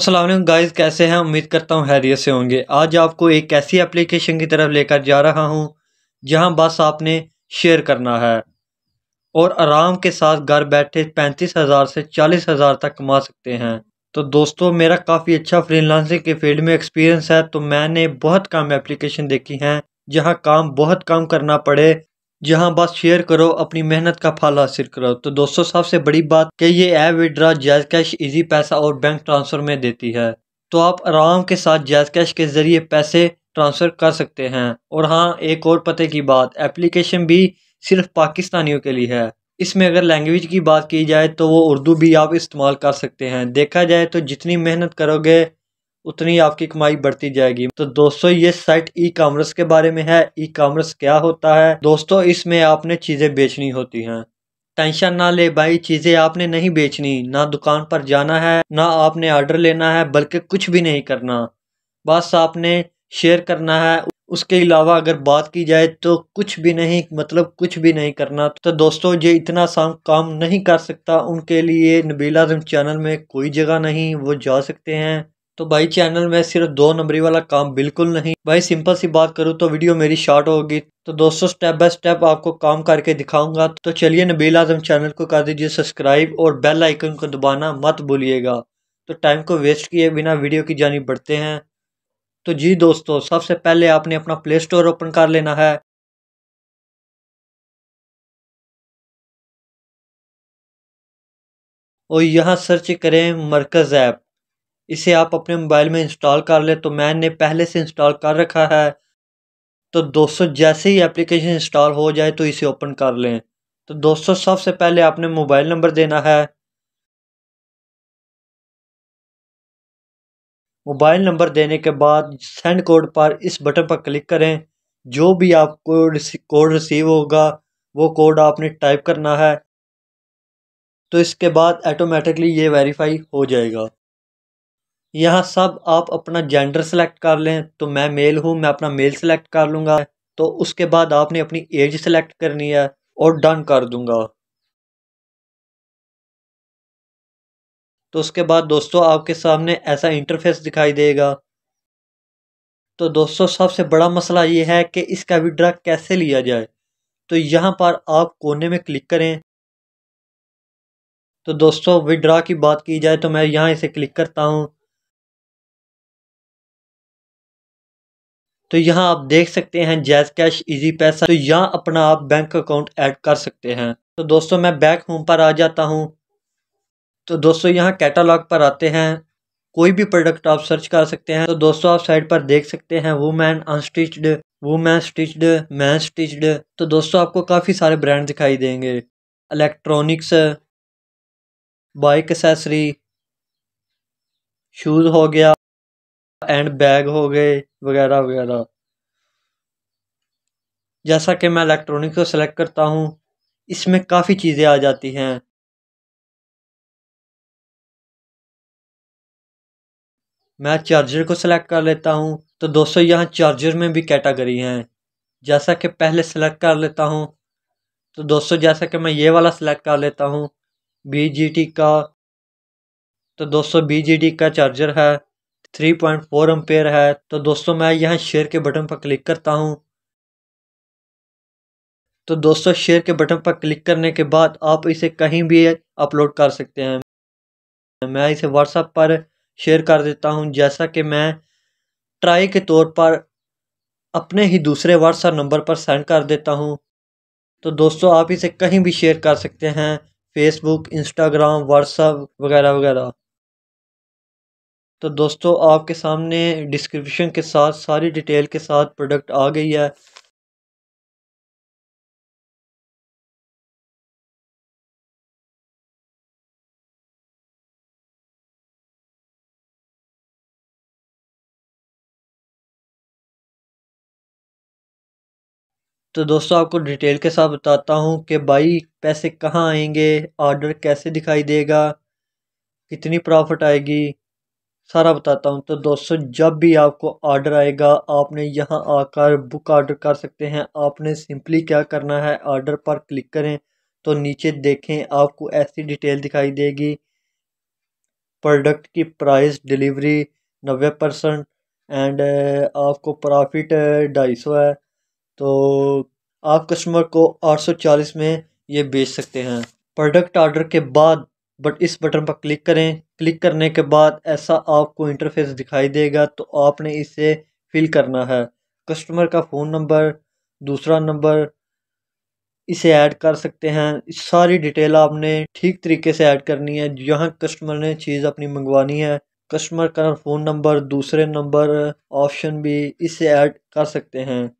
Aslam guys कैसे हैं? उम्मीद करता हूँ हैरियत से होंगे। आज आपको एक ऐसी एप्लीकेशन की तरफ़ लेकर जा रहा हूँ, जहाँ बस आपने शेयर करना है। और आराम के साथ घर बैठे पैंतीस हज़ार से चालीस हज़ार तक कमा सकते हैं। तो दोस्तों, मेरा काफ़ी अच्छा फ्रीलांसिंग के फ़ील्ड में एक्सपीरियंस है तो मैंने बहुत कम एप्लीकेशन देखी हैं, जहाँ काम बहुत कम करना पड़े जहाँ बस शेयर करो, अपनी मेहनत का फल हासिल करो। तो दोस्तों, सबसे बड़ी बात कि ये app withdraw jazz cash easy पैसा और बैंक ट्रांसफ़र में देती है। तो आप आराम के साथ जैज कैश के ज़रिए पैसे ट्रांसफ़र कर सकते हैं। और हाँ एक और पते की बात एप्लीकेशन भी सिर्फ़ पाकिस्तानियों के लिए है। इसमें अगर लैंग्वेज की बात की जाए तो वो उर्दू भी आप इस्तेमाल कर सकते हैं। देखा जाए तो जितनी मेहनत करोगे उतनी आपकी कमाई बढ़ती जाएगी। तो दोस्तों, ये साइट ई कॉमर्स के बारे में है। ई कॉमर्स क्या होता है? दोस्तों, इसमें आपने चीज़ें बेचनी होती हैं। टेंशन ना ले भाई, चीज़ें आपने नहीं बेचनी। ना दुकान पर जाना है, ना आपने ऑर्डर लेना है, बल्कि कुछ भी नहीं करना। बस आपने शेयर करना है। उसके अलावा अगर बात की जाए तो कुछ भी नहीं मतलब कुछ भी नहीं करना। तो दोस्तों, ये इतना आसान काम नहीं कर सकता। उनके लिए नबील आज़म चैनल में कोई जगह नहीं, वो जा सकते हैं। तो भाई चैनल में सिर्फ़ दो नंबरी वाला काम बिल्कुल नहीं। भाई सिंपल सी बात करूँ तो वीडियो मेरी शॉर्ट होगी। तो दोस्तों स्टेप बाय स्टेप आपको काम करके दिखाऊँगा। तो चलिए नबील आज़म चैनल को कर दीजिए सब्सक्राइब और बेल आइकन को दबाना मत भूलिएगा। तो टाइम को वेस्ट किए बिना वीडियो की जानी बढ़ते हैं। तो जी दोस्तों, सबसे पहले आपने अपना प्ले स्टोर ओपन कर लेना है। और यहाँ सर्च करें मरकज़ ऐप इसे आप अपने मोबाइल में इंस्टॉल कर ले तो मैंने पहले से इंस्टॉल कर रखा है। तो दोस्तों, जैसे ही एप्लीकेशन इंस्टॉल हो जाए तो इसे ओपन कर लें। तो दोस्तों, सबसे पहले आपने मोबाइल नंबर देना है। मोबाइल नंबर देने के बाद सेंड कोड पर इस बटन पर क्लिक करें। जो भी आपको कोड रिसीव होगा, वो कोड आपने टाइप करना है। तो इसके बाद ऑटोमेटिकली ये वेरीफाई हो जाएगा। यहाँ सब आप अपना जेंडर सेलेक्ट कर लें। तो मैं मेल हूँ, मैं अपना मेल सेलेक्ट कर लूँगा। तो उसके बाद आपने अपनी एज सेलेक्ट करनी है और डन कर दूँगा। तो उसके बाद दोस्तों आपके सामने ऐसा इंटरफेस दिखाई देगा। तो दोस्तों सबसे बड़ा मसला ये है कि इसका विड्रा कैसे लिया जाए। तो यहाँ पर आप कोने में क्लिक करें। तो दोस्तों विड्रा की बात की जाए तो मैं यहाँ इसे क्लिक करता हूँ। तो यहाँ आप देख सकते हैं जैज कैश, इजी पैसा। तो यहाँ अपना आप बैंक अकाउंट ऐड कर सकते हैं। तो दोस्तों, मैं बैक होम पर आ जाता हूँ। तो दोस्तों, यहाँ कैटालॉग पर आते हैं। कोई भी प्रोडक्ट आप सर्च कर सकते हैं। तो दोस्तों, आप साइड पर देख सकते हैं women unstitched, women stitched, man stitched. तो दोस्तों, आपको काफ़ी सारे ब्रांड दिखाई देंगे। इलेक्ट्रॉनिक्स, बाइक एसेसरी शूज़ हो गया। एंड बैग हो गए, वगैरह वगैरह। जैसा कि मैं इलेक्ट्रॉनिक को सिलेक्ट करता हूँ, इसमें काफ़ी चीज़ें आ जाती हैं। मैं चार्जर को सिलेक्ट कर लेता हूँ तो दोस्तों, यहाँ चार्जर में भी कैटेगरी हैं। जैसा कि पहले सेलेक्ट कर लेता हूँ तो दोस्तों, जैसा कि मैं ये वाला सेलेक्ट कर लेता हूँ बी का। तो दोस्तों बी का चार्जर है। थ्री पॉइंट फोर एम्पेयर है तो दोस्तों मैं यहाँ शेयर के बटन पर क्लिक करता हूँ। तो दोस्तों शेयर के बटन पर क्लिक करने के बाद आप इसे कहीं भी अपलोड कर सकते हैं। मैं इसे व्हाट्सएप पर शेयर कर देता हूँ, जैसा कि मैं ट्राई के तौर पर अपने ही दूसरे व्हाट्सएप नंबर पर सेंड कर देता हूँ। तो दोस्तों आप इसे कहीं भी शेयर कर सकते हैं फेसबुक इंस्टाग्राम व्हाट्सएप वगैरह वगैरह। तो दोस्तों, आपके सामने डिस्क्रिप्शन के साथ, सारी डिटेल के साथ प्रोडक्ट आ गई है। तो दोस्तों, आपको डिटेल के साथ बताता हूँ कि भाई, पैसे कहाँ आएँगे ऑर्डर कैसे दिखाई देगा, कितनी प्रॉफिट आएगी। सारा बताता हूँ। तो दोस्तों, जब भी आपको ऑर्डर आएगा, आपने यहाँ आकर बुक ऑर्डर कर सकते हैं। आपने सिंपली क्या करना है ऑर्डर पर क्लिक करें। तो नीचे देखें, आपको ऐसी डिटेल दिखाई देगी। प्रोडक्ट की प्राइस डिलीवरी नब्बे परसेंट एंड आपको प्रॉफिट ढाई सौ है। तो आप कस्टमर को आठ सौ चालीस में ये बेच सकते हैं। प्रोडक्ट ऑर्डर के बाद बट इस बटन पर क्लिक करें। क्लिक करने के बाद ऐसा आपको इंटरफेस दिखाई देगा तो आपने इसे फिल करना है। कस्टमर का फ़ोन नंबर दूसरा नंबर इसे ऐड कर सकते हैं। सारी डिटेल आपने ठीक तरीके से ऐड करनी है। जहाँ कस्टमर ने चीज़ अपनी मंगवानी है। कस्टमर का फ़ोन नंबर दूसरे नंबर ऑप्शन भी इसे ऐड कर सकते हैं।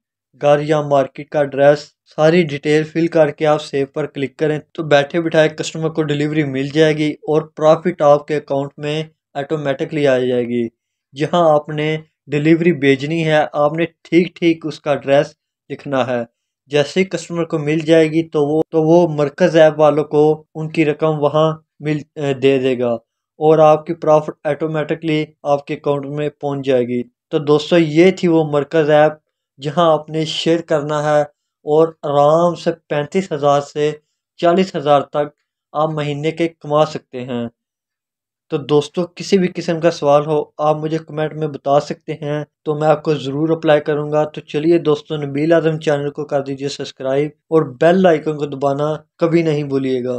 घर या मार्केट का एड्रेस सारी डिटेल फिल करके आप सेव पर क्लिक करें तो बैठे बिठाए कस्टमर को डिलीवरी मिल जाएगी और प्रॉफिट आपके अकाउंट में ऑटोमेटिकली आ जाएगी। जहाँ आपने डिलीवरी भेजनी है, आपने ठीक ठीक उसका एड्रेस लिखना है। जैसे कस्टमर को मिल जाएगी तो वो तो वो मरकज़ ऐप वालों को उनकी रकम वहाँ मिल दे देगा और आपकी प्रॉफिट ऑटोमेटिकली आपके अकाउंट में पहुँच जाएगी। तो दोस्तों, ये थी वो मरकज़ ऐप जहाँ आपने शेयर करना है और आराम से पैंतीस हज़ार से चालीस हज़ार तक आप महीने के कमा सकते हैं। तो दोस्तों, किसी भी किस्म का सवाल हो, आप मुझे कमेंट में बता सकते हैं तो मैं आपको ज़रूर अप्लाई करूँगा। तो चलिए दोस्तों, नबील आज़म चैनल को कर दीजिए सब्सक्राइब और बेल आइकन को दबाना कभी नहीं भूलिएगा।